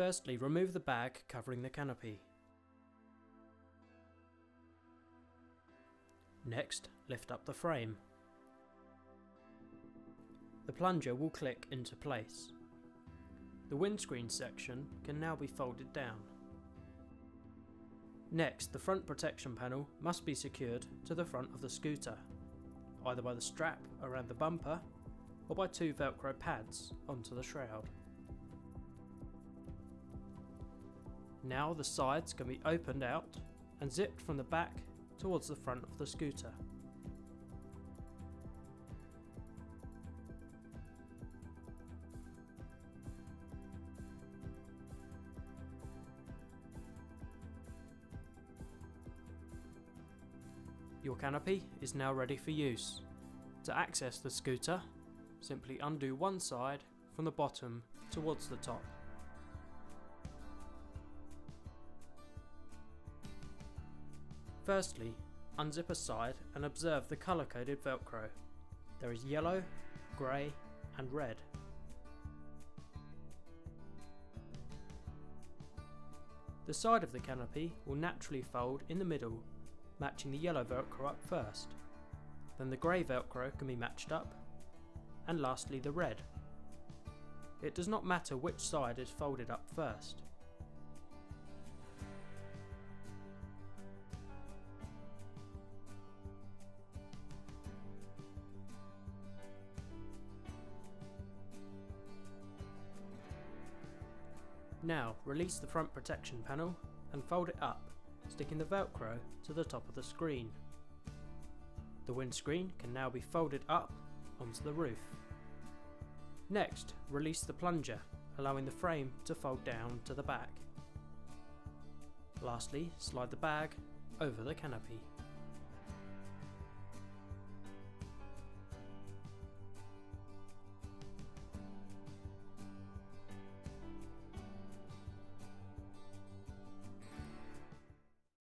Firstly, remove the bag covering the canopy. Next, lift up the frame. The plunger will click into place. The windscreen section can now be folded down. Next, the front protection panel must be secured to the front of the scooter, either by the strap around the bumper or by two velcro pads onto the shroud. Now the sides can be opened out and zipped from the back towards the front of the scooter. Your canopy is now ready for use. To access the scooter, simply undo one side from the bottom towards the top. Firstly, unzip a side and observe the colour coded velcro. There is yellow, grey and red. The side of the canopy will naturally fold in the middle, matching the yellow velcro up first. Then the grey velcro can be matched up, and lastly the red. It does not matter which side is folded up first. Now release the front protection panel and fold it up, sticking the velcro to the top of the screen. The windscreen can now be folded up onto the roof. Next, release the plunger, allowing the frame to fold down to the back. Lastly, slide the bag over the canopy.